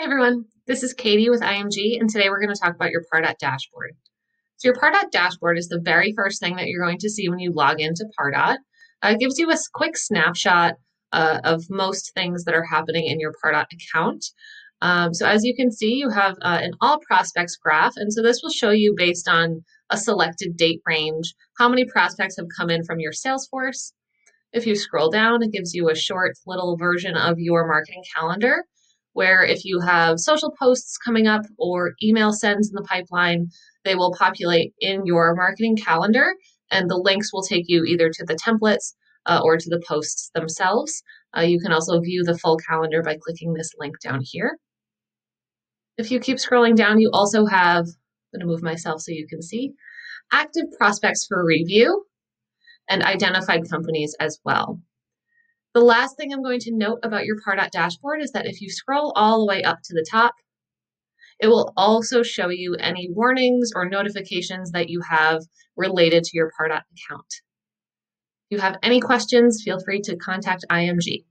Hi everyone, this is Katie with IMG and today we're going to talk about your Pardot dashboard. So your Pardot dashboard is the very first thing that you're going to see when you log into Pardot. Uh, it gives you a quick snapshot uh, of most things that are happening in your Pardot account. Um, so as you can see, you have uh, an all prospects graph and so this will show you based on a selected date range how many prospects have come in from your Salesforce. If you scroll down, it gives you a short little version of your marketing calendar where if you have social posts coming up or email sends in the pipeline, they will populate in your marketing calendar and the links will take you either to the templates uh, or to the posts themselves. Uh, you can also view the full calendar by clicking this link down here. If you keep scrolling down, you also have, I'm going to move myself so you can see, active prospects for review and identified companies as well. The last thing I'm going to note about your Pardot dashboard is that if you scroll all the way up to the top, it will also show you any warnings or notifications that you have related to your Pardot account. If you have any questions, feel free to contact IMG.